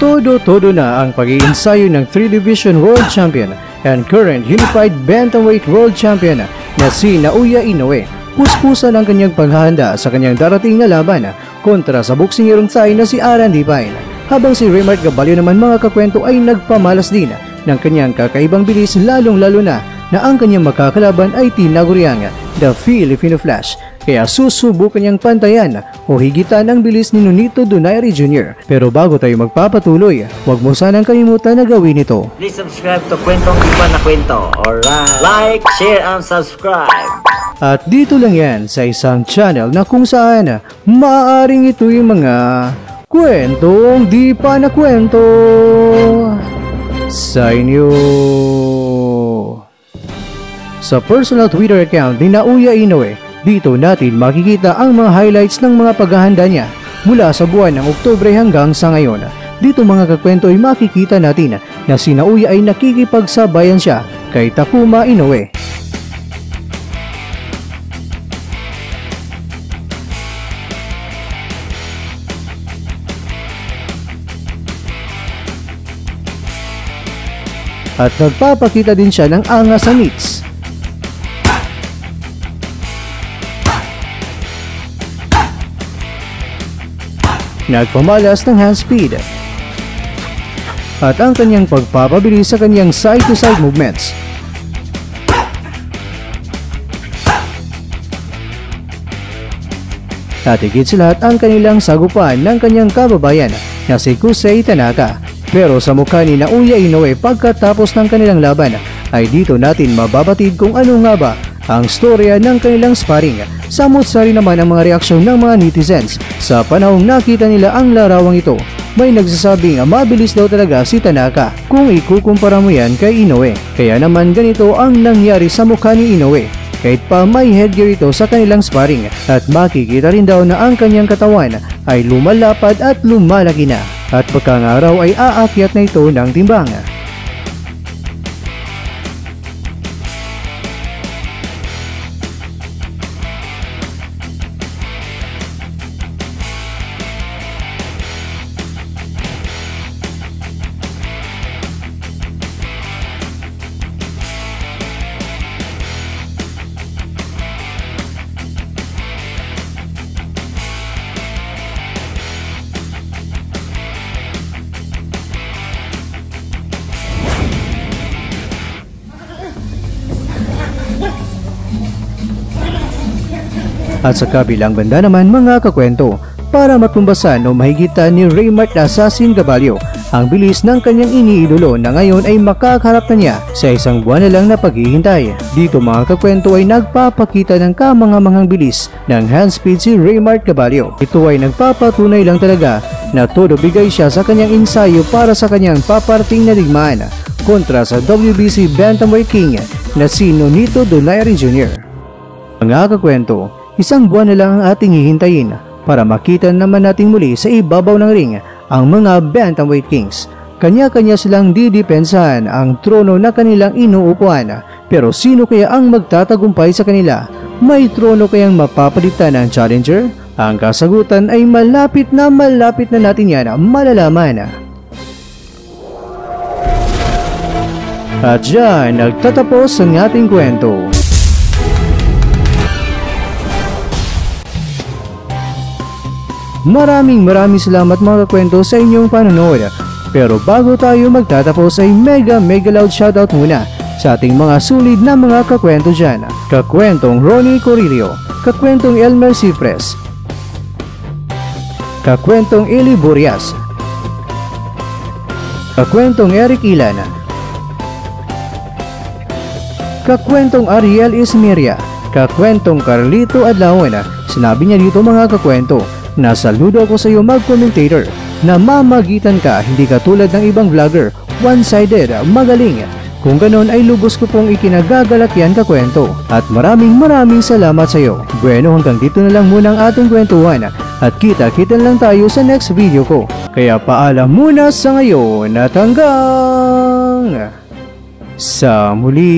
Todo-todo na ang pag-iinsayo ng 3-Division World Champion and current Unified Bantamweight World Champion na si Naoya Inoue. Puspusan ang kanyang paghahanda sa kanyang darating na laban kontra sa boksingerong Thai na si Aran Divine. Habang si Raymart Gabalio naman mga kakwento ay nagpamalas din ng kanyang kakaibang bilis lalong-lalo na na ang kanyang makakalaban ay tinaguriang The Filipino Flash kaya susubukan niyang pantayan o higitan ang bilis ni Nonito Donaire Jr. Pero bago tayo magpapatuloy, huwag mo sanang kalimutan na gawin ito. Please subscribe to Kwentong Iba na Kwento. Alright. Like, share, and subscribe. At dito lang yan sa isang channel na kung saan maaaring ito yung mga kwentong di pa na kwento sa inyo. Sa personal Twitter account ni Nauya Inoue, dito natin makikita ang mga highlights ng mga paghahanda niya mula sa buwan ng Oktubre hanggang sa ngayon. Dito mga kakwento ay makikita natin na si Nauya ay nakikipagsabayan siya kay Takuma Inoue. At nagpapakita din siya ng angas sa meets nagpamalas ng hand speed at ang kanyang pagpapabilis sa kanyang side-to-side -side movements. At higit sa lahat ang kanilang sagupan ng kanyang kababayan na si Kusei Tanaka. Pero sa mukha ni Naoya Inoue pagkatapos ng kanilang laban ay dito natin mababatid kung ano nga ba ang storya ng kanilang sparring. Samot-sari naman ang mga reaksyon ng mga netizens sa panahong nakita nila ang larawang ito. May nagsasabing mabilis daw talaga si Tanaka kung ikukumpara mo yan kay Inoue. Kaya naman ganito ang nangyari sa mukha ni Inoue. Kahit pa may headgear ito sa kanilang sparring at makikita rin daw na ang kanyang katawan ay lumalapad at lumalaki na. At pagkangaraw ay aakyat na ito ng timbang. At sa kabilang banda naman mga kakwento, para matumbasan o mahigitan ni Raymart Assassin Gabalio ang bilis ng kanyang iniidolo na ngayon ay makakaharap na niya sa isang buwan na lang na paghihintay. Dito mga kakwento ay nagpapakita ng kamangamangang bilis ng hand speed si Raymart Gabalio. Ito ay nagpapatunay lang talaga na todo bigay siya sa kanyang ensayo para sa kanyang paparting na digmaan kontra sa WBC Bantamweight King na si Nonito Donaire Jr. Mga kakwento, Isang buwan na lang ang ating hihintayin para makita naman natin muli sa ibabaw ng ring ang mga Bantamweight Kings. Kanya-kanya silang didepensahan ang trono na kanilang inuupuan pero sino kaya ang magtatagumpay sa kanila? May trono kayang mapapalitan ng challenger? Ang kasagutan ay malapit na malapit na natin yan malalaman. At dyan, nagtatapos ang ating kwento. Maraming maraming salamat mga kwento sa inyong panonood. Pero bago tayo magtatapos ay mega mega loud shoutout muna sa ating mga sulit na mga kakwento dyan. Kakwentong Ronnie Corillo, Kakwentong Elmer Cipres, Kakwentong Eli Burias, Kakwentong Eric Ilan, Kakwentong Ariel Ismiria, Kakwentong Carlito Adlawan. Sinabi niya dito mga kakwento, Nasaludo ako sa iyo mag-commentator na mamagitan ka hindi katulad ng ibang vlogger, one-sided, magaling. Kung ganon ay lubos ko pong ikinagagalak yan kakwento at maraming maraming salamat sa iyo. Bueno hanggang dito na lang muna ang ating kwentuhan at kita-kita lang tayo sa next video ko. Kaya paalam muna sa ngayon at hanggang sa muli.